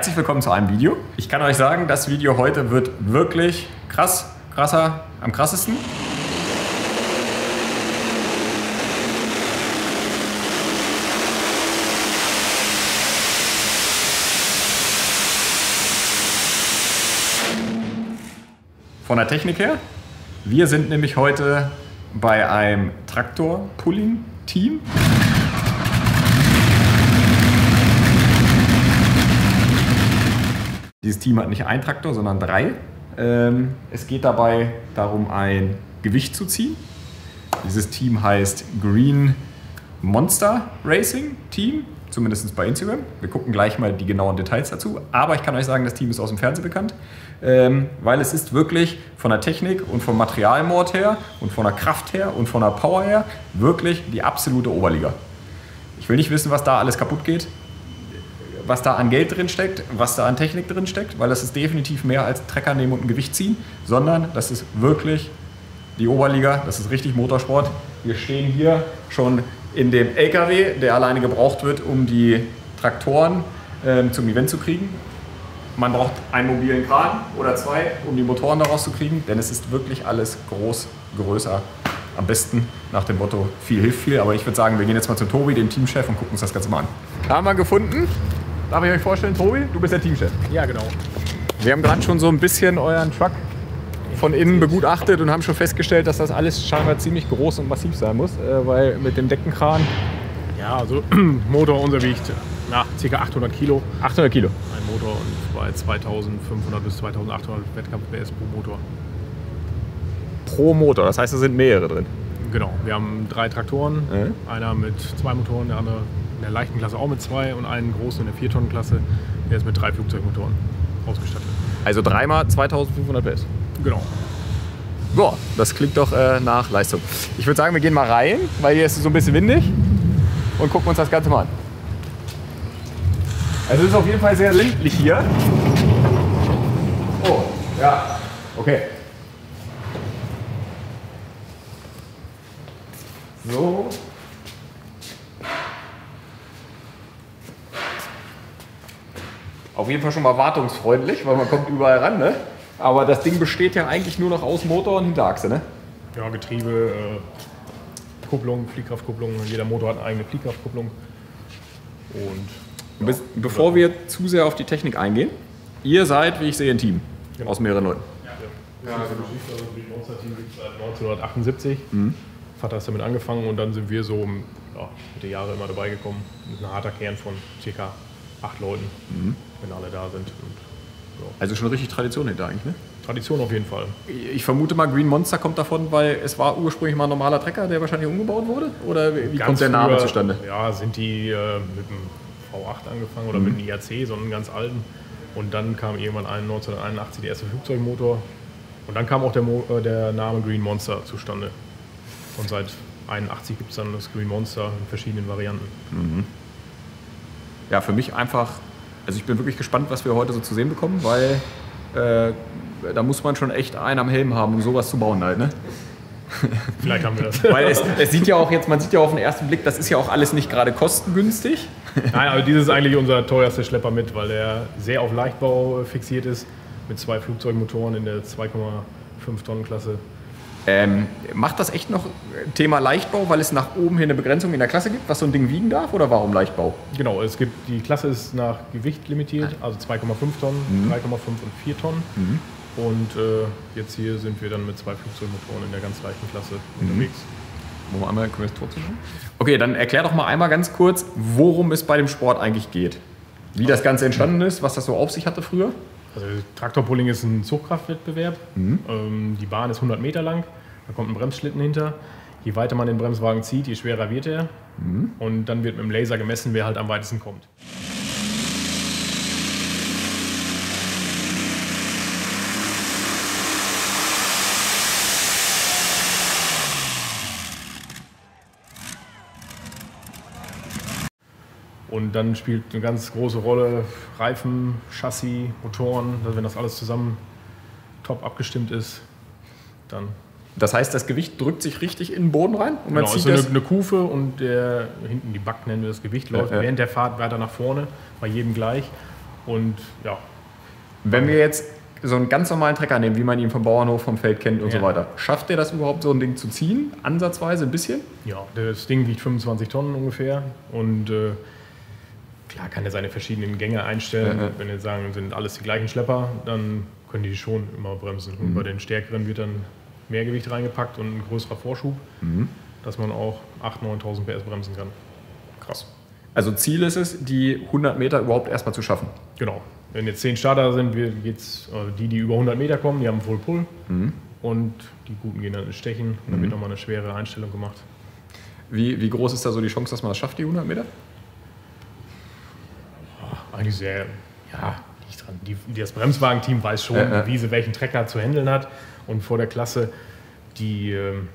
Herzlich willkommen zu einem Video. Ich kann euch sagen, das Video heute wird wirklich krass, krasser, am krassesten. Von der Technik her. Wir sind nämlich heute bei einem Traktor-Pulling-Team. Dieses Team hat nicht einen Traktor, sondern drei. Ähm, es geht dabei darum, ein Gewicht zu ziehen. Dieses Team heißt Green Monster Racing Team, zumindest bei Instagram. Wir gucken gleich mal die genauen Details dazu. Aber ich kann euch sagen, das Team ist aus dem Fernsehen bekannt, ähm, weil es ist wirklich von der Technik und vom Materialmord her und von der Kraft her und von der Power her wirklich die absolute Oberliga. Ich will nicht wissen, was da alles kaputt geht was da an Geld drin steckt, was da an Technik drin steckt, weil das ist definitiv mehr als Trecker nehmen und ein Gewicht ziehen, sondern das ist wirklich die Oberliga, das ist richtig Motorsport. Wir stehen hier schon in dem LKW, der alleine gebraucht wird, um die Traktoren ähm, zum Event zu kriegen. Man braucht einen mobilen Kran oder zwei, um die Motoren daraus zu kriegen, denn es ist wirklich alles groß, größer. Am besten nach dem Motto, viel hilft viel. Aber ich würde sagen, wir gehen jetzt mal zu Tobi, dem Teamchef, und gucken uns das Ganze mal an. Haben wir gefunden. Darf ich euch vorstellen, Tobi? Du bist der Teamchef. Ja, genau. Wir haben gerade schon so ein bisschen euren Truck von innen begutachtet und haben schon festgestellt, dass das alles scheinbar ziemlich groß und massiv sein muss, äh, weil mit dem Deckenkran. Ja, also Motor unser wiegt ja, ca. 800 Kilo. 800 Kilo. Ein Motor und bei 2500 bis 2800 Wettkampf PS pro Motor. Pro Motor, das heißt, da sind mehrere drin. Genau, wir haben drei Traktoren. Mhm. Einer mit zwei Motoren, der andere in der leichten Klasse auch mit zwei und einen großen in der 4-Tonnen-Klasse, der ist mit drei Flugzeugmotoren ausgestattet. Also dreimal 2500 PS. Genau. Boah, das klingt doch äh, nach Leistung. Ich würde sagen, wir gehen mal rein, weil hier ist es so ein bisschen windig und gucken uns das Ganze mal an. Also es ist auf jeden Fall sehr ländlich hier. Oh, ja, okay. So, auf jeden Fall schon mal wartungsfreundlich, weil man kommt überall ran. Ne? Aber das Ding besteht ja eigentlich nur noch aus Motor und Hinterachse. Ne? Ja, Getriebe, äh, Kupplung, Fliehkraftkupplung. Jeder Motor hat eine eigene Fliehkraftkupplung. Und ja, bevor wir zu sehr auf die Technik eingehen, ihr seid, wie ich sehe, ein Team genau. aus mehreren Leuten. Ja, ja genau. Das Monster-Team gibt es seit 1978. Mhm. Vater ist damit angefangen und dann sind wir so ja, mit den Jahren immer dabei gekommen. Mit einem harter Kern von ca. acht Leuten. Mhm wenn alle da sind. Und, ja. Also schon richtig Tradition hinter eigentlich, ne? Tradition auf jeden Fall. Ich vermute mal, Green Monster kommt davon, weil es war ursprünglich mal ein normaler Trecker, der wahrscheinlich umgebaut wurde? Oder wie ganz kommt der Name früher, zustande? Ja, sind die äh, mit dem V8 angefangen oder mhm. mit dem IAC, so einen ganz alten. Und dann kam irgendwann 1981 der erste Flugzeugmotor. Und dann kam auch der, Mo äh, der Name Green Monster zustande. Und seit 81 gibt es dann das Green Monster in verschiedenen Varianten. Mhm. Ja, für mich einfach also ich bin wirklich gespannt, was wir heute so zu sehen bekommen, weil äh, da muss man schon echt einen am Helm haben, um sowas zu bauen halt, ne? Vielleicht haben wir das. Weil es, es, sieht ja auch jetzt, man sieht ja auf den ersten Blick, das ist ja auch alles nicht gerade kostengünstig. Nein, aber dieses ist eigentlich unser teuerster Schlepper mit, weil er sehr auf Leichtbau fixiert ist, mit zwei Flugzeugmotoren in der 2,5 Tonnen Klasse. Ähm, macht das echt noch Thema Leichtbau, weil es nach oben hin eine Begrenzung in der Klasse gibt, was so ein Ding wiegen darf? Oder warum Leichtbau? Genau, es gibt, die Klasse ist nach Gewicht limitiert, also 2,5 Tonnen, mhm. 3,5 und 4 Tonnen. Mhm. Und äh, jetzt hier sind wir dann mit zwei Flugzeugmotoren in der ganz leichten Klasse mhm. unterwegs. Wollen wir einmal kurz vorzuschauen? Okay, dann erklär doch mal einmal ganz kurz, worum es bei dem Sport eigentlich geht. Wie das Ganze entstanden ist, was das so auf sich hatte früher? Also Traktorpulling ist ein Zugkraftwettbewerb. Mhm. Ähm, die Bahn ist 100 Meter lang, da kommt ein Bremsschlitten hinter. Je weiter man den Bremswagen zieht, je schwerer wird er. Mhm. Und dann wird mit dem Laser gemessen, wer halt am weitesten kommt. Und dann spielt eine ganz große Rolle Reifen, Chassis, Motoren. Also wenn das alles zusammen top abgestimmt ist, dann. Das heißt, das Gewicht drückt sich richtig in den Boden rein? Und man genau, zieht also eine, eine Kufe und der, hinten die Back nennen wir das Gewicht, läuft ja, ja. während der Fahrt weiter nach vorne, bei jedem gleich. Und ja, Wenn wir jetzt so einen ganz normalen Trecker nehmen, wie man ihn vom Bauernhof, vom Feld kennt und Ja. so weiter, schafft der das überhaupt, so ein Ding zu ziehen? Ansatzweise ein bisschen? ja, das Ding wiegt 25 Tonnen ungefähr und äh, klar kann er seine verschiedenen Gänge einstellen. Ja, ja. Wenn wir sagen, sind alles die gleichen Schlepper, dann können die schon immer bremsen. Und bei den stärkeren wird dann mehr Gewicht reingepackt und ein größerer Vorschub, dass man auch 8.000, 9.000 PS bremsen kann. Krass. Also Ziel ist es, die 100 Meter überhaupt erstmal zu schaffen. Genau. Wenn jetzt 10 Starter sind, wir- geht's, äh, die, die über 100 Meter kommen, die haben Full Pull. Und die Guten gehen dann ins Stechen. Und dann wird nochmal eine schwere Einstellung gemacht. Wie, wie groß ist da so die Chance, dass man das schafft, die 100 Meter? Eigentlich sehr, ja, nicht dran. Die, das Bremswagenteam weiß schon, Äh, äh. wie sie welchen Trecker zu handeln hat. Und vor der Klasse, die ähm,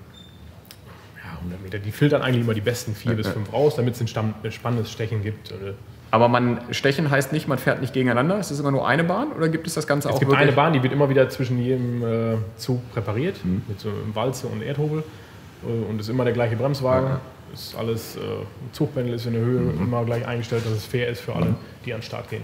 ja, 100 Meter, die filtern eigentlich immer die besten vier bis fünf raus, damit es ein, spannendes Stechen gibt. Äh, Aber man stechen heißt nicht, man fährt nicht gegeneinander. Ist es immer nur eine Bahn oder gibt es das Ganze Es auch gibt wirklich? eine Bahn, die wird immer wieder zwischen jedem äh, Zug präpariert, Mhm. mit so einem Walze und Erdhobel. Äh, und ist immer der gleiche Bremswagen. Ja, ja. Ist alles, äh, Zugpendel ist in der Höhe Mhm. immer gleich eingestellt, dass es fair ist für alle, die an den Start gehen.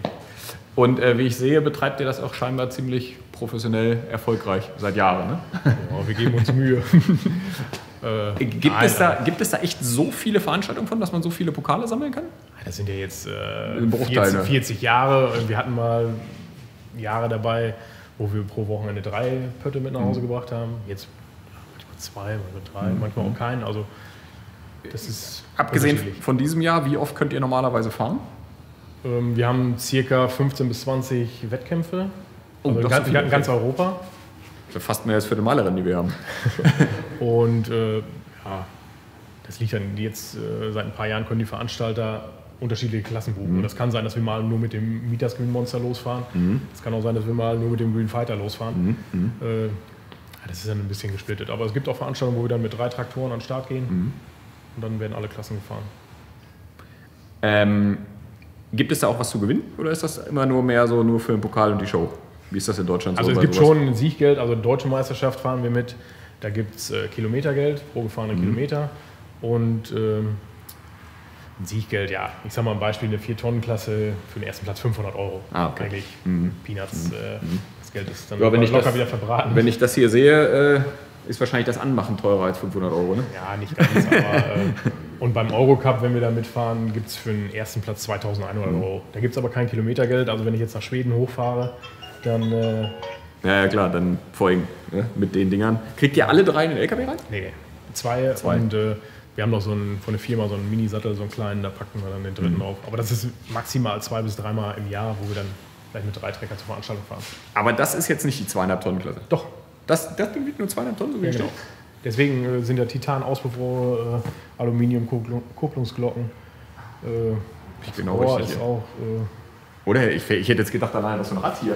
Und äh, wie ich sehe, betreibt ihr das auch scheinbar ziemlich professionell erfolgreich seit Jahren. Ne? Ja, wir geben uns Mühe. äh, Gibt, nein, es da, aber gibt es da echt so viele Veranstaltungen von, dass man so viele Pokale sammeln kann? Das sind ja jetzt äh, Ein Bruchteil, 40, ne? 40 Jahre. Wir hatten mal Jahre dabei, wo wir pro Wochenende drei Pötte mit nach Mhm. Hause gebracht haben. Jetzt manchmal zwei, manchmal drei, manchmal auch keinen. Also das ist Abgesehen von diesem Jahr, wie oft könnt ihr normalerweise fahren? Ähm, wir haben circa 15 bis 20 Wettkämpfe. Oh, Also in ganz, in ganz Europa. Fast mehr als Viertelmalerin, die wir haben. Und äh, ja, das liegt dann jetzt äh, seit ein paar Jahren können die Veranstalter unterschiedliche Klassen buchen. Und das kann sein, dass wir mal nur mit dem Mieters Green Monster losfahren. Es kann auch sein, dass wir mal nur mit dem Green Fighter losfahren. Äh, ja, das ist dann ein bisschen gesplittet. Aber es gibt auch Veranstaltungen, wo wir dann mit drei Traktoren an den Start gehen. Und dann werden alle Klassen gefahren. Ähm, gibt es da auch was zu gewinnen oder ist das immer nur mehr so nur für den Pokal und die Show? Wie ist das in Deutschland Also so? es bei gibt sowas? schon ein Sieggeld, also Deutsche Meisterschaft fahren wir mit. Da gibt es äh, Kilometergeld pro gefahrene Kilometer und ähm, ein Sieggeld, ja. Ich sag mal ein Beispiel, eine 4-Tonnen-Klasse für den ersten Platz 500 Euro. Ah, okay. Eigentlich Peanuts, äh, das Geld ist dann Ja, wenn ich locker das- wieder verbraten. Wenn ich das hier sehe, äh, ist wahrscheinlich das Anmachen teurer als 500 Euro. Ne? ja, nicht ganz, aber äh, und beim Eurocup, wenn wir da mitfahren, gibt es für den ersten Platz 2100 Mhm. Euro. Da gibt es aber kein Kilometergeld, also wenn ich jetzt nach Schweden hochfahre, dann äh, Ja, ja, klar, dann vorhin ne, mit den Dingern. Kriegt ihr alle drei in den LKW rein? Nee, zwei. Zwei. Und äh, wir haben noch so einen, von der Firma so einen Mini-Sattel, so einen kleinen, da packen wir dann den Mhm. dritten drauf. Aber das ist maximal zwei bis dreimal im Jahr, wo wir dann vielleicht mit drei Trecker zur Veranstaltung fahren. Aber das ist jetzt nicht die zweieinhalb Tonnen Klasse. Doch, Das, das Ding wiegt nur zweieinhalb Tonnen, so wie ja, genau. steht. Deswegen äh, sind ja Titan-Auspuffrohre, äh, Aluminium-Kupplungsglocken. Äh, Ich genau Rohr richtig. ist auch. Äh, Oder ich, ich hätte jetzt gedacht, allein das ist so ein Rad hier.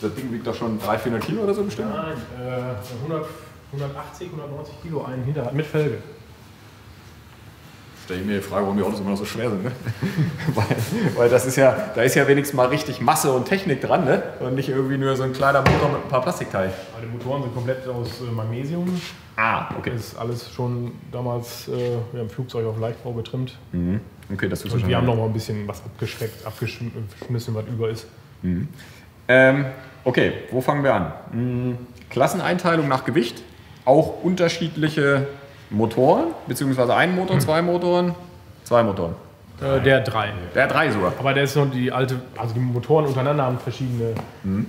Das Ding wiegt doch schon 300, 400 Kilo oder so bestimmt. nein, äh, 100, 180, 190 Kilo ein Hinterrad mit Felge. Stell ich mir die Frage, warum die Autos immer noch so schwer sind. Ne? weil, weil das ist ja, da ist ja wenigstens mal richtig Masse und Technik dran, ne? Und nicht irgendwie nur so ein kleiner Motor mit ein paar Plastikteilen. Aber die Motoren sind komplett aus äh, Magnesium. Ah, okay. Ist alles schon damals äh, ja, im Flugzeug auf Leichtbau getrimmt. Okay, das tust du Und wir haben noch mal ein bisschen was abgeschreckt, abgeschmissen, was über ist. Ähm, okay, wo fangen wir an? Hm, Klasseneinteilung nach Gewicht. Auch unterschiedliche Motoren, beziehungsweise ein Motor, zwei Motoren, zwei Motoren. Äh, der 3. Der hat drei sogar. Aber der ist noch die alte, also die Motoren untereinander haben verschiedene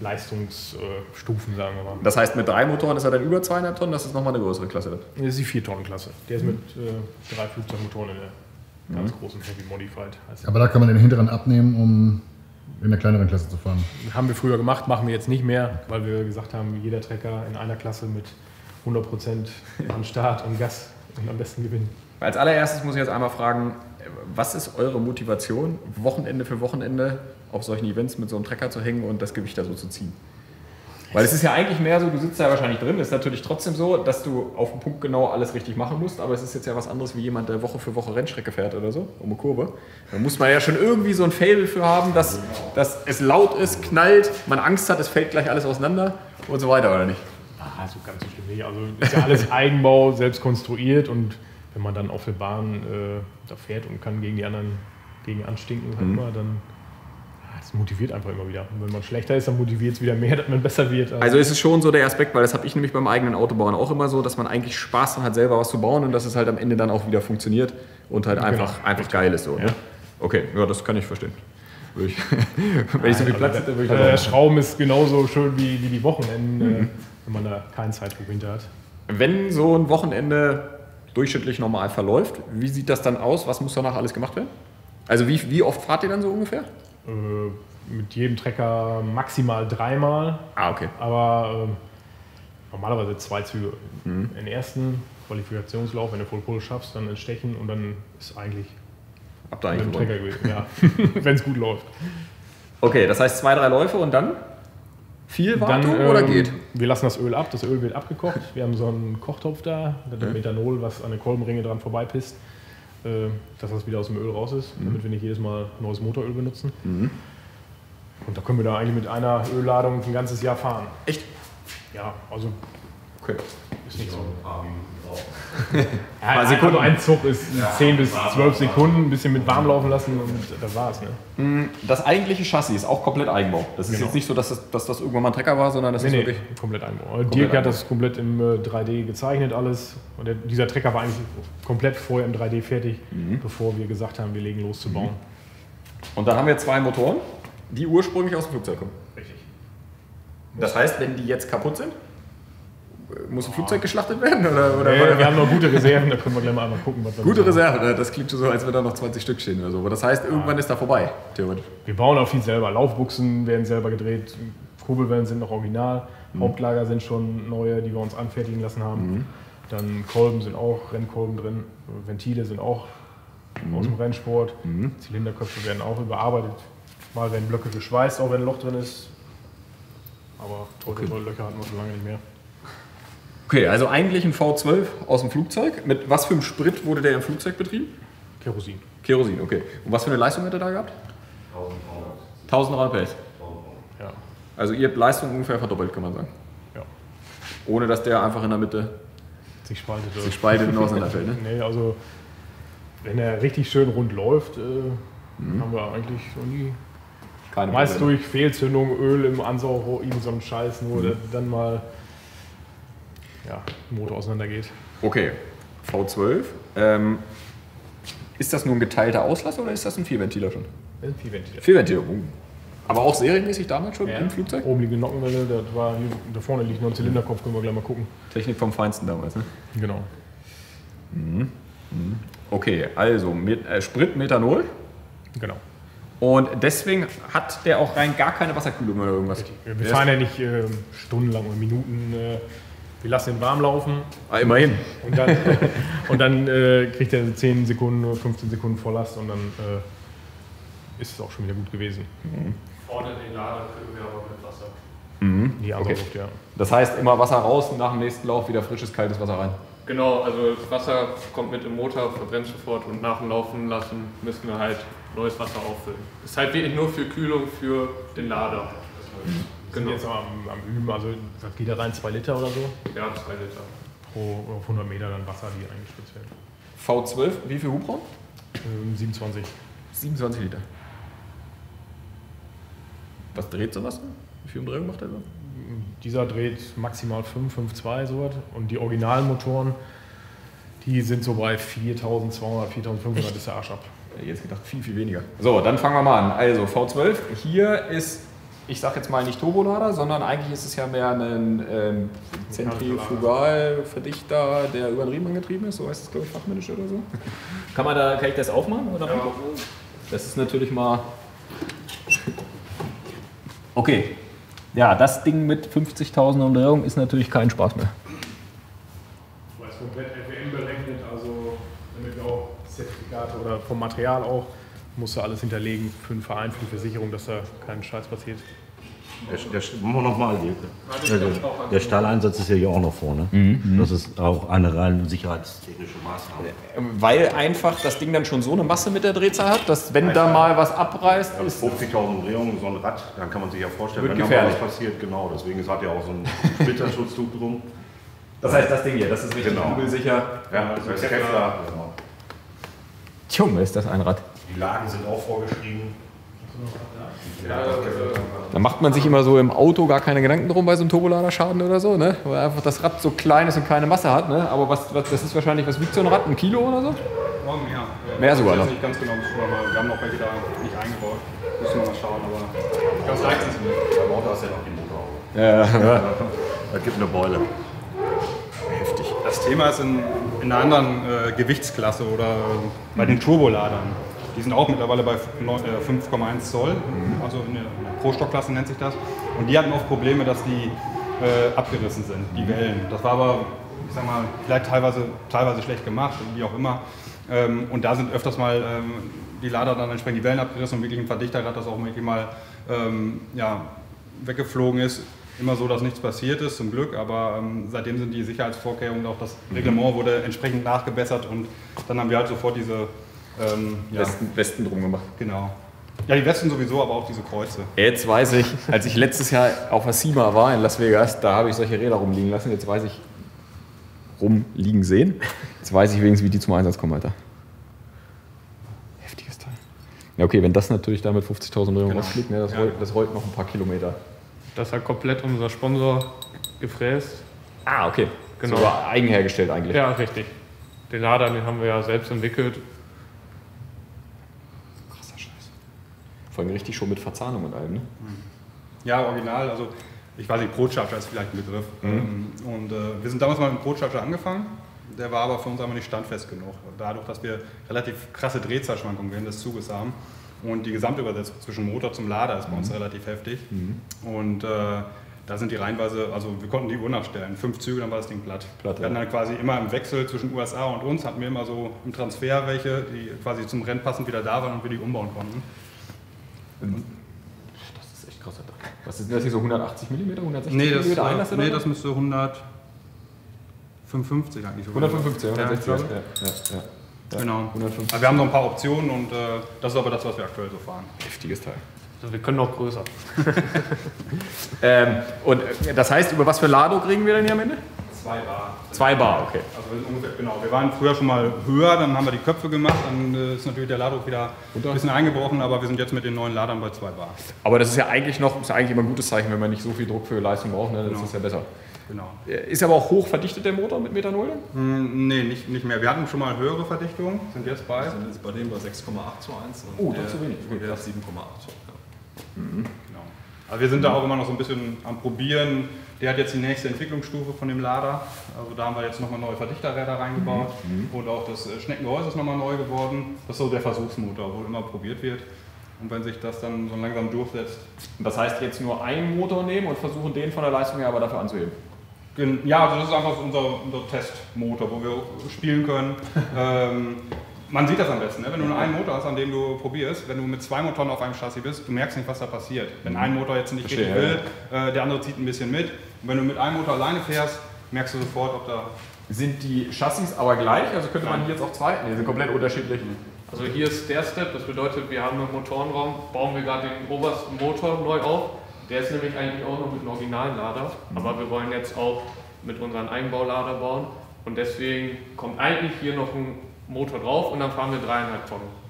Leistungsstufen, sagen wir mal. Das heißt, mit drei Motoren ist er dann über zweieinhalb Tonnen, das ist nochmal eine größere Klasse. Das ist die 4-Tonnen-Klasse. Der ist mit äh, drei Flugzeugmotoren in der ganz großen Heavy Modified. Aber da kann man den hinteren abnehmen, um in der kleineren Klasse zu fahren. haben wir früher gemacht, machen wir jetzt nicht mehr, weil wir gesagt haben, jeder Trecker in einer Klasse mit 100% am Start und Gas und am besten gewinnen. Als allererstes muss ich jetzt einmal fragen, was ist eure Motivation, Wochenende für Wochenende auf solchen Events mit so einem Trecker zu hängen und das Gewicht da so zu ziehen? Weil es ist ja eigentlich mehr so, du sitzt da wahrscheinlich drin, ist natürlich trotzdem so, dass du auf den Punkt genau alles richtig machen musst, aber es ist jetzt ja was anderes wie jemand, der Woche für Woche Rennstrecke fährt oder so, um eine Kurve. Da muss man ja schon irgendwie so ein Fable für haben, dass, dass es laut ist, knallt, man Angst hat, es fällt gleich alles auseinander und so weiter, oder nicht? Ah, so ganz so schlimm nicht. Also ist ja alles Eigenbau, selbst konstruiert und wenn man dann auf der Bahn äh, da fährt und kann gegen die anderen gegen anstinken, halt mal, dann ah, es motiviert einfach immer wieder. Und wenn man schlechter ist, dann motiviert es wieder mehr, dass man besser wird. Also ist es schon so der Aspekt, weil das habe ich nämlich beim eigenen Autobauen auch immer so, dass man eigentlich Spaß daran hat, selber was zu bauen und dass es halt am Ende dann auch wieder funktioniert und halt einfach, Genau. einfach geil ist so. Ne? Ja. Okay, ja, das kann ich verstehen. Ich, wenn ich so viel Platz hätte, würde ich also der. Schrauben ist genauso schön wie, wie die Wochenenden, Mhm. Äh, wenn man da keinen Zeitdruck hinter hat. Wenn so ein Wochenende durchschnittlich normal verläuft, wie sieht das dann aus? Was muss danach alles gemacht werden? Also wie, wie oft fahrt ihr dann so ungefähr? Äh, mit jedem Trecker maximal dreimal, Ah, okay. aber ähm, normalerweise zwei Züge. Mhm. Den ersten Qualifikationslauf, wenn du Full Pull schaffst, dann ins Stechen und dann ist eigentlich Habt ihr eigentlich? Trecker gewesen. Ja, wenn es gut läuft. Okay, das heißt zwei, drei Läufe und dann viel Wartung Dann, oder ähm, geht? Wir lassen das Öl ab, das Öl wird abgekocht. Wir haben so einen Kochtopf da, mit dem Methanol, was an den Kolbenringe dran vorbeipisst, äh, dass das wieder aus dem Öl raus ist, Mhm. damit wir nicht jedes Mal neues Motoröl benutzen. Und da können wir da eigentlich mit einer Ölladung ein ganzes Jahr fahren. Echt? Ja, also Okay. ist nicht so. Ja. Ein, Sekunden. also ein Zug ist 10 bis 12 Sekunden, ein bisschen mit warm laufen lassen und das war's. Ne? Das eigentliche Chassis ist auch komplett Eigenbau. Das ist Genau. jetzt nicht so, dass das, dass das irgendwann mal ein Trecker war, sondern das Nee, ist nee, wirklich. komplett Einbau. Dirk hat das komplett im äh, 3D gezeichnet alles. Und der, dieser Trecker war eigentlich komplett vorher im 3D fertig, bevor wir gesagt haben, wir legen los zu bauen. Und dann haben wir zwei Motoren, die ursprünglich aus dem Flugzeug kommen. Richtig. Das heißt, wenn die jetzt kaputt sind, muss ein Flugzeug geschlachtet werden? Oder, oder Äh, wir haben noch gute Reserven, da können wir gleich mal einmal gucken, was Gute machen. Reserve, ne? das klingt schon so, als wenn da noch 20 Stück stehen oder so. Aber das heißt, irgendwann ist da vorbei, theoretisch. Wir bauen auch viel selber. Laufbuchsen werden selber gedreht, Kurbelwellen sind noch original, Hauptlager sind schon neue, die wir uns anfertigen lassen haben. Dann Kolben sind auch, Rennkolben drin, Ventile sind auch aus dem Rennsport, Zylinderköpfe werden auch überarbeitet. Mal werden Blöcke geschweißt, auch wenn ein Loch drin ist. Aber tolle, tolle Löcher hatten wir schon lange nicht mehr. Okay, also eigentlich ein V12 aus dem Flugzeug. Mit was für einem Sprit wurde der im Flugzeug betrieben? Kerosin. Kerosin, okay. Und was für eine Leistung hat er da gehabt? 1000 Rad PS. Ja. Also ihr habt Leistung ungefähr verdoppelt, kann man sagen. ja. Ohne dass der einfach in der Mitte Sich spaltet. sich spaltet und auseinanderfällt. Ne? Nee, also wenn er richtig schön rund läuft, äh, haben wir eigentlich noch nie Keine Meist Probleme. durch Fehlzündung, Öl im Ansauger, irgend so ein Scheiß, nur dass dann mal ja, Motor auseinandergeht. Okay, V12. Ähm, ist das nur ein geteilter Auslass oder ist das ein Vierventiler schon? Viel Ventilator. Vierventiler. oh. Aber auch serienmäßig damals schon im Flugzeug? Oben liegt eine Nockenwelle, da, war da vorne liegt noch ein Zylinderkopf, können wir gleich mal gucken. Technik vom Feinsten damals. Ne? Genau. Okay, also mit, äh, Sprit, Methanol. genau. Und deswegen hat der auch rein gar keine Wasserkühlung oder irgendwas. Wir fahren ja nicht äh, stundenlang oder Minuten. Äh, wir lassen ihn warm laufen Ah, immerhin. und dann, und dann äh, kriegt er 10 Sekunden, 15 Sekunden Volllast und dann äh, ist es auch schon wieder gut gewesen. Vorne den Lader füllen wir aber mit Wasser. Die Ansaugerluft, ja. Das heißt, immer Wasser raus und nach dem nächsten Lauf wieder frisches, kaltes Wasser rein. Genau, also das Wasser kommt mit im Motor, verbrennt sofort und nach dem Laufen lassen müssen wir halt neues Wasser auffüllen. Ist halt wirklich nur für Kühlung für den Lader. Wir sind Genau. jetzt am, am Üben, also was geht da rein? 2 Liter oder so? Ja, zwei Liter. Pro auf 100 Meter dann Wasser, die eingespritzt werden. V12, wie viel Hubraum? Ähm, 27. 27 Liter. Was dreht sowas? Wie viel Umdrehung macht er so? Dieser dreht maximal 5, 5,2 sowas. Und die Originalmotoren, die sind so bei 4200, 4500 ist der Arsch ab. Jetzt gedacht, viel, viel weniger. So, dann fangen wir mal an. Also V12, hier ist, ich sag jetzt mal nicht Turbolader, sondern eigentlich ist es ja mehr ein ähm, Zentrifugalverdichter, der über den Riemen angetrieben ist, so heißt es glaube ich fachmännisch oder so. Kann man da, kann ich das aufmachen? Oder Das ist natürlich mal. Okay. Ja, das Ding mit 50.000 Umdrehungen ist natürlich kein Spaß mehr. Weil es komplett FWM berechnet, also damit wir auch Zertifikate oder vom Material auch, musst du alles hinterlegen für den Verein, für die Versicherung, dass da kein Scheiß passiert. Der, der, machen wir nochmal. Der, der Stahleinsatz ist ja hier auch noch vorne. Das ist auch eine rein sicherheitstechnische Maßnahme. Weil einfach das Ding dann schon so eine Masse mit der Drehzahl hat, dass wenn da mal was abreißt, Ja, ist 50.000 Umdrehungen, so ein Rad, dann kann man sich ja vorstellen, wenn da mal gefährlich. was passiert, genau. Deswegen es hat ja auch so einen Splitterschutztuch drum. Das heißt, das Ding hier, das ist richtig Genau. kugelsicher. Ja, das ist Kevlar. Genau. Junge, ist das ein Rad. Die Lagen sind auch vorgeschrieben. Da macht man sich immer so im Auto gar keine Gedanken drum bei so einem Turboladerschaden oder so, ne? Weil einfach das Rad so klein ist und keine Masse hat, ne? Aber was, was, das ist wahrscheinlich, was wiegt so ein Rad? Ein Kilo oder so? Morgen mehr. Mehr sogar Ich weiß noch. nicht ganz genau, müssen wir, haben noch welche da nicht eingebaut. Müssen wir mal schauen, aber ganz leicht sind sie nicht. Beim Auto hast du ja noch den Motor. Ja, ja. Das gibt eine Beule. Heftig. Das Thema ist in, in einer anderen äh, Gewichtsklasse oder äh, bei den Turboladern. Die sind auch mittlerweile bei neun- äh, 5,1 Zoll, also in der, Pro-Stock-Klasse nennt sich das. Und die hatten oft Probleme, dass die äh, abgerissen sind, die Wellen. Das war aber, ich sag mal, vielleicht teilweise, teilweise schlecht gemacht, wie auch immer. Ähm, und da sind öfters mal ähm, die Lader dann entsprechend die Wellen abgerissen und wirklich ein Verdichterrad, das auch wirklich mal ähm, ja, weggeflogen ist. Immer so, dass nichts passiert ist, zum Glück, aber ähm, seitdem sind die Sicherheitsvorkehrungen, auch das Reglement wurde entsprechend nachgebessert und dann haben wir halt sofort diese, ähm, ja, Westen, Westen drum gemacht. genau. Ja, die Westen sowieso, aber auch diese Kreuze. Jetzt weiß ich, als ich letztes Jahr auf der SEMA war in Las Vegas, da habe ich solche Räder rumliegen lassen. Jetzt weiß ich, rumliegen sehen. Jetzt weiß ich wenigstens, wie die zum Einsatz kommen, Alter. Heftiges Teil. Ja, okay, wenn das natürlich da mit 50.000 Euro Genau. rausfliegt, ne, das, Ja. rollt, das rollt noch ein paar Kilometer. Das hat komplett unser Sponsor gefräst. Ah, okay. Genau. Sogar eigen hergestellt eigentlich. Ja, richtig. Den Lader, den haben wir ja selbst entwickelt. Krasser Scheiß. Vor allem richtig schon mit Verzahnung und allem, ne? Ja, original, also ich weiß nicht, Brotcharger ist vielleicht ein Begriff. Mhm. Ähm, Und äh, wir sind damals mal mit dem Brotcharger angefangen. Der war aber für uns einfach nicht standfest genug. Dadurch, dass wir relativ krasse Drehzahlschwankungen während des Zuges haben. Und die Gesamtübersetzung zwischen Motor zum Lader ist bei uns relativ heftig. Und äh, da sind die reihenweise, also wir konnten die Uhr nachstellen. Fünf Züge, dann war das Ding platt. Platt, wir hatten dann quasi immer im Wechsel zwischen USA und uns, hatten wir immer so im Transfer welche, die quasi zum Rennen passend wieder da waren und wir die umbauen konnten. Das ist echt krasser Teil. Was ist denn das hier so 180 mm, 160 Nee, das, mm äh, Einlass nee, das müsste 155 eigentlich. sogar. 155, ja, Ja, 160. ich Ja, ja, ja. ja. Genau. 150. Also wir haben noch ein paar Optionen und äh, das ist aber das, was wir aktuell so fahren. Heftiges Teil. Also wir können noch größer. Ähm, und äh, das heißt, über was für Ladung kriegen wir denn hier am Ende? Zwei Bar. Zwei Bar, okay. Also wir sind ungefähr, genau. Wir waren früher schon mal höher, dann haben wir die Köpfe gemacht, dann äh, ist natürlich der Ladruck wieder ein bisschen eingebrochen, aber wir sind jetzt mit den neuen Ladern bei zwei Bar. Aber das ist ja eigentlich noch, ist ja eigentlich immer ein gutes Zeichen, wenn man nicht so viel Druck für Leistung braucht, ne? dann Genau. ist das ja besser. Genau. Äh, Ist aber auch hoch verdichtet der Motor mit Methanol? Hm, nee, nicht, nicht mehr. Wir hatten schon mal höhere Verdichtungen, sind jetzt bei. sind jetzt bei dem bei 6,8 zu 1 und Oh, doch zu wenig. Krass. 7,8. Ja. Genau. Also wir sind da auch immer noch so ein bisschen am Probieren. Der hat jetzt die nächste Entwicklungsstufe von dem Lader. Also da haben wir jetzt nochmal neue Verdichterräder reingebaut und auch das äh, Schneckengehäuse ist nochmal neu geworden. Das ist so der Versuchsmotor, wo immer probiert wird. Und wenn sich das dann so langsam durchsetzt, Und das heißt jetzt nur einen Motor nehmen und versuchen den von der Leistung her aber dafür anzuheben. Ja, also das ist einfach unser, unser Testmotor, wo wir spielen können. ähm, man sieht das am besten, ne? wenn du nur einen Motor hast, an dem du probierst. Wenn du mit zwei Motoren auf einem Chassis bist, du merkst nicht, was da passiert. Wenn ein Motor jetzt nicht Verstehe, richtig will, äh, der andere zieht ein bisschen mit. Und wenn du mit einem Motor alleine fährst, merkst du sofort, ob da... Sind die Chassis aber gleich? Also könnte man hier jetzt auch zwei? Nee, sind komplett unterschiedlich. Also hier ist der Step, das bedeutet, wir haben im Motorenraum, bauen wir gerade den obersten Motor neu auf. Der ist nämlich eigentlich auch noch mit einem originalen Lader, aber wir wollen jetzt auch mit unseren Einbaulader bauen und deswegen kommt eigentlich hier noch ein Motor drauf und dann fahren wir dreieinhalb Tonnen.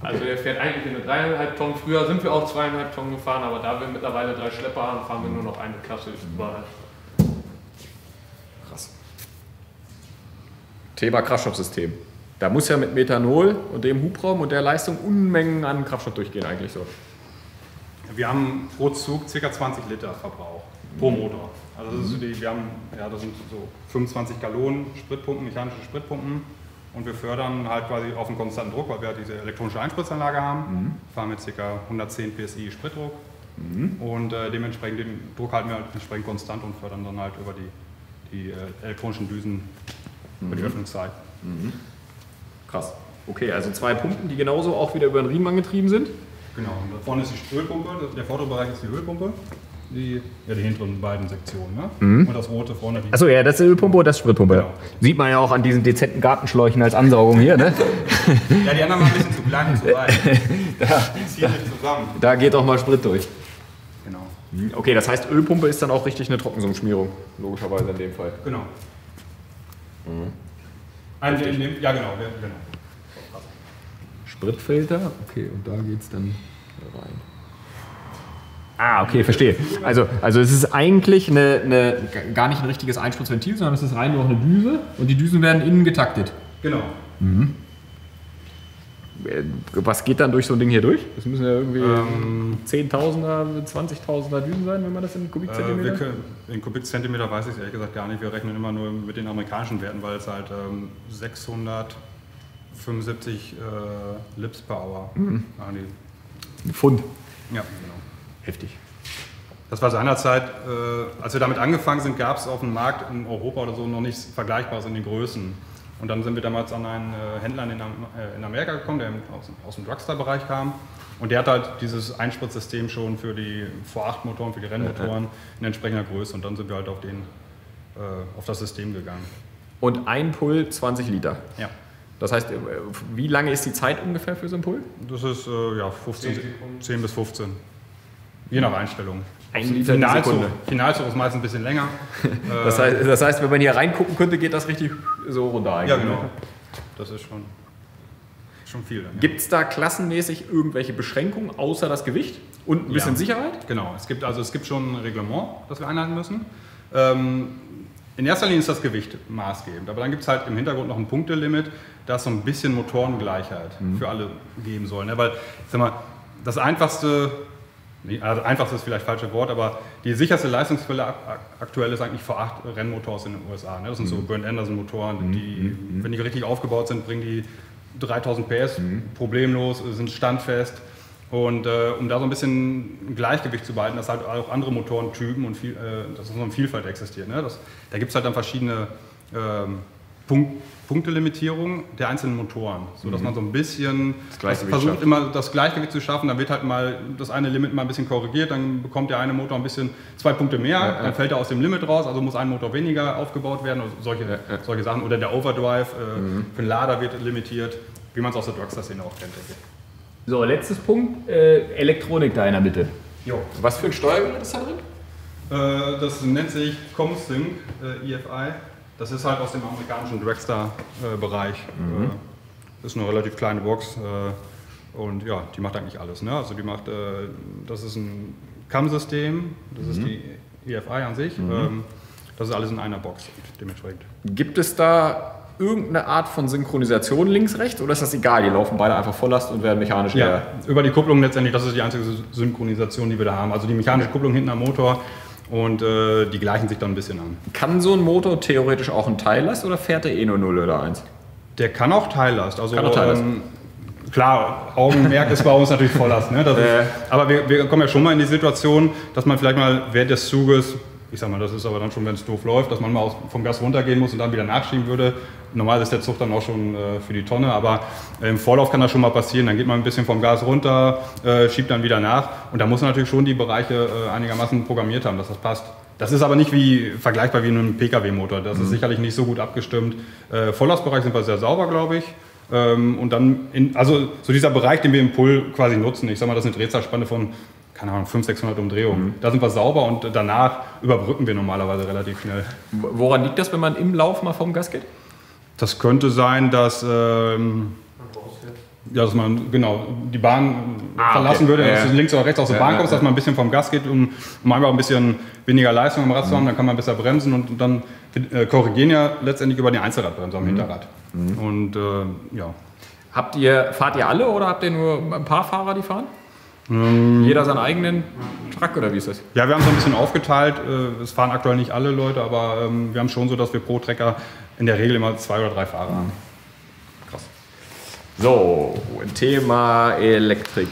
Also der fährt eigentlich in eine dreieinhalb Tonnen. Früher sind wir auch zweieinhalb Tonnen gefahren, aber da wir mittlerweile drei Schlepper haben, fahren wir nur noch eine Klasse überall. Krass. Thema Kraftstoffsystem. Da muss ja mit Methanol und dem Hubraum und der Leistung Unmengen an Kraftstoff durchgehen eigentlich so. Wir haben pro Zug ca. 20 Liter Verbrauch pro Motor. Also das ist so die, wir haben, ja, das sind so 25 Gallonen Spritpumpen, mechanische Spritpumpen. Und wir fördern halt quasi auf einen konstanten Druck, weil wir halt diese elektronische Einspritzanlage haben. Fahren mit ca. 110 PSI Spritdruck. Und äh, dementsprechend den Druck halten wir halt entsprechend konstant und fördern dann halt über die, die äh, elektronischen Düsen über die Öffnungszeit. Krass. Okay, also zwei Pumpen, die genauso auch wieder über den Riemen angetrieben sind. Genau, und da vorne ist die Ölpumpe, der vordere Bereich ist die Ölpumpe. Die, ja, die hinteren beiden Sektionen. Ne? Und das rote vorne. Achso, ja, das ist Ölpumpe und das ist Spritpumpe. Genau. Sieht man ja auch an diesen dezenten Gartenschläuchen als Ansaugung hier, ne? Ja, die anderen waren ein bisschen zu klein und zu weit. Nicht zusammen. Da geht auch mal Sprit durch. Genau. Okay, das heißt, Ölpumpe ist dann auch richtig eine Trockensumschmierung, logischerweise in dem Fall. Genau. Ein, in dem, ja, genau, genau. Spritfilter, okay, und da geht's dann. rein. Ah, okay, verstehe. Also, also es ist eigentlich eine, eine, gar nicht ein richtiges Einspritzventil, sondern es ist rein nur noch eine Düse und die Düsen werden innen getaktet. Genau. Äh, Was geht dann durch so ein Ding hier durch? Das müssen ja irgendwie Ähm, Zehntausender, 20.000er Düsen sein, wenn man das in Äh, Kubikzentimeter... können, in Kubikzentimeter weiß ich es ehrlich gesagt gar nicht. Wir rechnen immer nur mit den amerikanischen Werten, weil es halt ähm, 675 äh, Lips per Hour machen die. Ein Pfund. Ja, genau. Heftig. Das war seinerzeit, äh, als wir damit angefangen sind, gab es auf dem Markt in Europa oder so noch nichts Vergleichbares in den Größen. Und dann sind wir damals an einen äh, Händler in, Am äh, in Amerika gekommen, der aus, aus dem Drugstore-Bereich kam. Und der hat halt dieses Einspritzsystem schon für die V8-Motoren, für die Rennmotoren in entsprechender Größe. Und dann sind wir halt auf, den, äh, auf das System gegangen. Und ein Pull 20 Liter. Ja, Das heißt, wie lange ist die Zeit ungefähr für so einen Pull? das ist äh, ja, 15, 10 bis 15. Je nach Einstellung. Finalzug. Finalzug ist meist ein bisschen länger. Das heißt, das heißt, wenn man hier reingucken könnte, geht das richtig so runter eigentlich. Ja, genau. Das ist schon, schon viel. Ja. Gibt es da klassenmäßig irgendwelche Beschränkungen außer das Gewicht und ein bisschen Ja. Sicherheit? Genau, es gibt, also es gibt schon ein Reglement, das wir einhalten müssen. Ähm, in erster Linie ist das Gewicht maßgebend, aber dann gibt es halt im Hintergrund noch ein Punktelimit, das so ein bisschen Motorengleichheit für alle geben soll. Ne? Weil, ich sag mal, das einfachste, also einfachste ist vielleicht das falsche Wort, aber die sicherste Leistungsquelle ak- ak- aktuell ist eigentlich V8 Rennmotors in den USA. Ne? Das sind so Bernd Anderson Motoren, die, wenn die richtig aufgebaut sind, bringen die 3000 PS problemlos, sind standfest. Und äh, um da so ein bisschen ein Gleichgewicht zu behalten, dass halt auch andere Motorentypen und viel, äh, dass so eine Vielfalt existiert. Ne? Das, da gibt es halt dann verschiedene ähm, Punkt, Punktelimitierungen der einzelnen Motoren, sodass man so ein bisschen versucht schafft. immer das Gleichgewicht zu schaffen. Dann wird halt mal das eine Limit mal ein bisschen korrigiert, dann bekommt der eine Motor ein bisschen zwei Punkte mehr, dann fällt er aus dem Limit raus, also muss ein Motor weniger aufgebaut werden, solche, solche Sachen. Oder der Overdrive äh, Mhm. für den Lader wird limitiert, wie man es aus der Drugster-Szene auch kennt. ich. So, letztes Punkt, äh, Elektronik da in der Mitte. Jo. Was für ein Steuergerät ist da drin? Äh, das nennt sich ComSync, äh, EFI. Das ist halt aus dem amerikanischen Dragster-Bereich. Äh, ist eine relativ kleine Box äh, und ja, die macht eigentlich alles. Ne? Also die macht, äh, das ist ein CAM-System, das ist die EFI an sich. Ähm, das ist alles in einer Box dementsprechend. Gibt es da irgendeine Art von Synchronisation links-rechts oder ist das egal? Die laufen beide einfach Volllast und werden mechanisch Ja, leer. über die Kupplung letztendlich, das ist die einzige Synchronisation, die wir da haben. Also die mechanische Kupplung hinten am Motor und äh, die gleichen sich dann ein bisschen an. Kann so ein Motor theoretisch auch ein Teillast oder fährt der eh nur 0 oder 1? Der kann auch Teillast. Also, Kann auch Teillast. Ähm, klar, Augenmerk ist bei uns natürlich Volllast. Ne? Das ist, Äh. aber wir, wir kommen ja schon mal in die Situation, dass man vielleicht mal während des Zuges, ich sag mal, das ist aber dann schon, wenn es doof läuft, dass man mal vom Gas runtergehen muss und dann wieder nachschieben würde. Normal ist der Zug dann auch schon äh, für die Tonne, aber äh, im Vorlauf kann das schon mal passieren. Dann geht man ein bisschen vom Gas runter, äh, schiebt dann wieder nach und da muss man natürlich schon die Bereiche äh, einigermaßen programmiert haben, dass das passt. Das ist aber nicht wie vergleichbar wie in einem Pkw-Motor. Das ist sicherlich nicht so gut abgestimmt. Äh, Volllastbereich sind wir sehr sauber, glaube ich. Ähm, und dann, in, also so dieser Bereich, den wir im Pull quasi nutzen, ich sag mal, das ist eine Drehzahlspanne von, keine Ahnung, 500, 600 Umdrehungen. Da sind wir sauber und danach überbrücken wir normalerweise relativ schnell. Woran liegt das, wenn man im Lauf mal vom Gas geht? Das könnte sein, dass, ähm, ja, dass man genau die Bahn Ah, verlassen okay. würde, dass ja. du links oder rechts aus der Ja, Bahn ja, kommst, dass man ein bisschen vom Gas geht, um, um einfach ein bisschen weniger Leistung am Rad Mhm. zu haben, dann kann man besser bremsen und dann äh, korrigieren ja letztendlich über die Einzelradbremse Mhm. am Hinterrad. Und äh, ja, Habt ihr, fahrt ihr alle oder habt ihr nur ein paar Fahrer, die fahren? Ähm. Jeder seinen eigenen Truck oder wie ist das? Ja, wir haben so ein bisschen aufgeteilt. Äh, Es fahren aktuell nicht alle Leute, aber ähm, wir haben schon so, dass wir pro Trecker in der Regel immer zwei oder drei Fahrer haben. So, Thema Elektrik.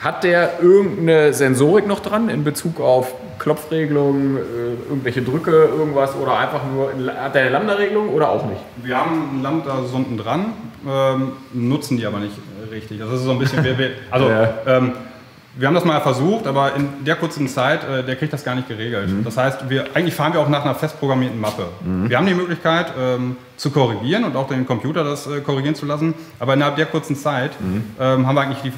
Hat der irgendeine Sensorik noch dran in Bezug auf Klopfregelung, äh, irgendwelche Drücke, irgendwas oder einfach nur, hat der eine Lambda-Regelung oder auch nicht? Wir haben Lambda-Sonden dran, ähm, nutzen die aber nicht richtig. Das ist so ein bisschen, also Ja. ähm, wir haben das mal versucht, aber in der kurzen Zeit, äh, der kriegt das gar nicht geregelt. Das heißt, wir, eigentlich fahren wir auch nach einer fest programmierten Mappe. Wir haben die Möglichkeit ähm, zu korrigieren und auch den Computer das äh, korrigieren zu lassen, aber innerhalb der kurzen Zeit ähm, haben wir eigentlich die,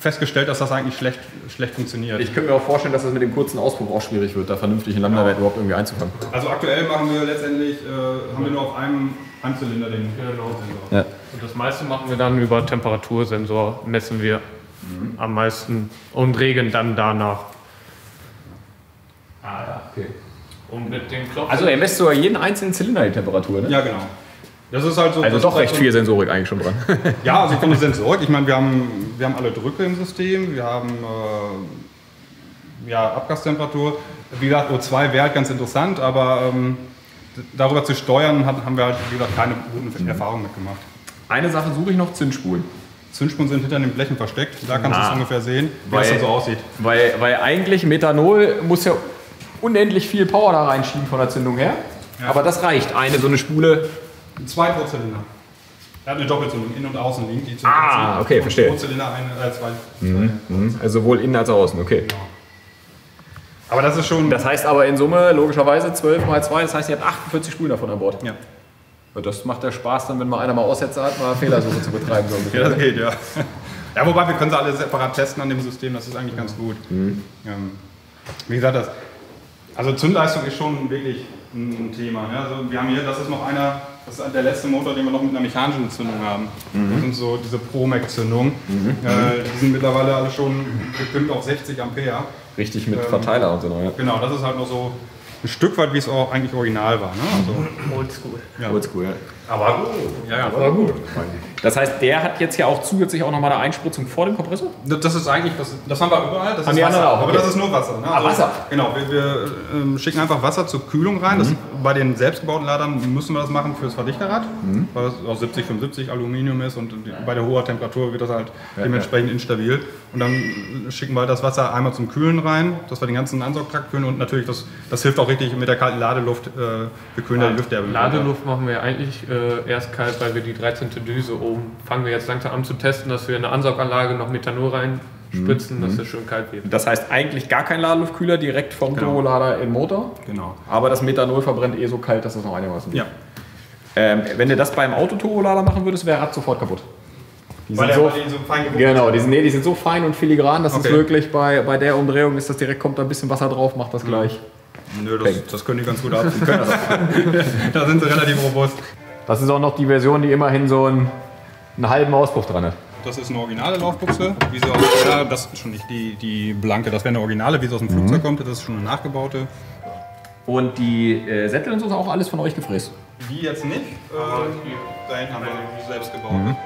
festgestellt, dass das eigentlich schlecht, schlecht funktioniert. Ich könnte mir auch vorstellen, dass das mit dem kurzen Auspuff auch schwierig wird, da vernünftig einen Lambda-Wert überhaupt irgendwie einzufangen. Also aktuell machen wir letztendlich, äh, haben wir nur auf einem, einem Zylinder den Genau. Sensor. Und das meiste machen wir dann über Temperatursensor, messen wir am meisten und regeln dann danach. Ah, ja, okay. Und mit dem Klopfen. Also er messt sogar jeden einzelnen Zylinder die Temperatur, ne? Ja, genau. Das ist halt so. Also das doch recht viel Sensorik eigentlich schon dran. Ja, also von der Sensorik. Ich meine, wir haben, wir haben alle Drücke im System, wir haben äh, ja, Abgastemperatur. Wie gesagt, O2 wäre halt ganz interessant, aber ähm, darüber zu steuern, hat, haben wir halt, wie gesagt, keine guten Erfahrungen mitgemacht. Eine Sache suche ich noch, Zündspulen. Zündspulen sind hinter den Blechen versteckt, da kannst du Ah. es ungefähr sehen, wie Weil- das dann so aussieht. Weil, weil eigentlich Methanol muss ja unendlich viel Power da reinschieben von der Zündung her. Aber das reicht. Eine so eine Spule. Zwei pro Zylinder. Er hat eine Doppelzündung, innen und außen liegt die Zündung. Ah, okay, verstehe. Pro Zylinder eine, äh, zwei. zwei. Also sowohl innen als auch außen, okay. Aber das ist schon. Das heißt aber in Summe logischerweise 12 mal 2, das heißt, ihr habt 48 Spulen davon an Bord. ja. Und das macht ja Spaß dann, wenn mal einer mal Aussätze hat, mal Fehlersuche zu betreiben. So ungefähr. Ja, das geht, ja. Ja, wobei wir können sie alle separat testen an dem System, das ist eigentlich ganz gut. Ähm, wie gesagt, das, also Zündleistung ist schon wirklich ein Thema. Ne? Also wir haben hier, das ist noch einer, das ist der letzte Motor, den wir noch mit einer mechanischen Zündung haben. Das sind so diese Promec-Zündungen. Äh, die sind mittlerweile alle schon gepimpt auf 60 Ampere. Richtig mit Ähm, Verteiler und so. Ja. Genau, das ist halt noch so ein Stück weit, wie es auch eigentlich original war. Ne? Also, Oldschool. ja. Oldschool, ja. Aber gut. Ja, ja. Aber gut. Das heißt, der hat jetzt ja auch zusätzlich auch nochmal eine Einspritzung vor dem Kompressor? Das ist eigentlich, das, das haben wir überall, das Haben ist Wasser. auch, Aber okay. das ist nur Wasser. Ne? Ah, Wasser. Genau, wir, wir ähm, schicken einfach Wasser zur Kühlung rein. Mhm. Das, bei den selbstgebauten Ladern müssen wir das machen fürs Verdichterrad, Mhm. weil es aus 70, 75 Aluminium ist und bei der hohen Temperatur wird das halt dementsprechend instabil. Und dann schicken wir halt das Wasser einmal zum Kühlen rein, dass wir den ganzen Ansaugtrakt kühlen und natürlich, das, das hilft auch richtig mit der kalten Ladeluft, äh, wir kühlen ja die Luft Ladeluft machen wir eigentlich äh, erst kalt, weil wir die 13. Düse oben fangen wir jetzt langsam an zu testen, dass wir in eine Ansauganlage noch Methanol reinspritzen, dass es schön kalt wird. Das heißt eigentlich gar kein Ladeluftkühler direkt vom Genau. Turbolader im Motor. Genau. Aber das Methanol verbrennt eh so kalt, dass das noch einigermaßen Ja. Ähm, wenn du das beim Autoturbolader machen würdest, wäre Rad sofort kaputt. Die Weil sind so, so genau, die sind, nee, die sind so fein und filigran, dass es Okay. wirklich bei, bei der Umdrehung ist, das direkt kommt da ein bisschen Wasser drauf, macht das gleich. Nö, das, das können die ganz gut ab. Die können das. da sind sie relativ robust. Das ist auch noch die Version, die immerhin so einen, einen halben Auspuff dran. Das ist eine originale Laufbuchse, wie sie aus, ja, das ist schon nicht die, die blanke, das wäre eine originale, wie sie aus dem Flugzeug kommt, das ist schon eine nachgebaute. Und die äh, Sättel und so ist auch alles von euch gefräst. Die jetzt nicht, äh, da hinten haben wir selbst gebaut.